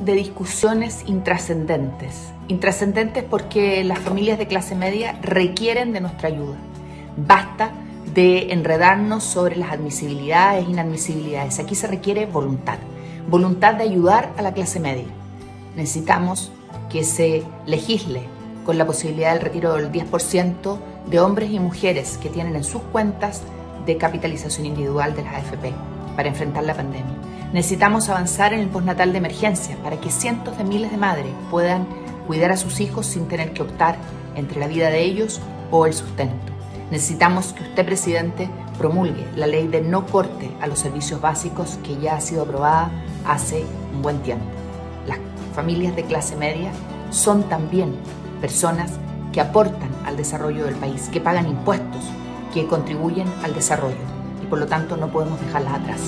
de discusiones intrascendentes. Intrascendentes porque las familias de clase media requieren de nuestra ayuda. Basta de enredarnos sobre las admisibilidades e inadmisibilidades. Aquí se requiere voluntad. Voluntad de ayudar a la clase media. Necesitamos que se legisle con la posibilidad del retiro del 10% de hombres y mujeres que tienen en sus cuentas de capitalización individual de las AFP para enfrentar la pandemia. Necesitamos avanzar en el postnatal de emergencia para que cientos de miles de madres puedan cuidar a sus hijos sin tener que optar entre la vida de ellos o el sustento. Necesitamos que usted, presidente, promulgue la ley de no corte a los servicios básicos que ya ha sido aprobada hace un buen tiempo. Las familias de clase media son también personas que aportan al desarrollo del país, que pagan impuestos, que contribuyen al desarrollo y por lo tanto no podemos dejarlas atrás.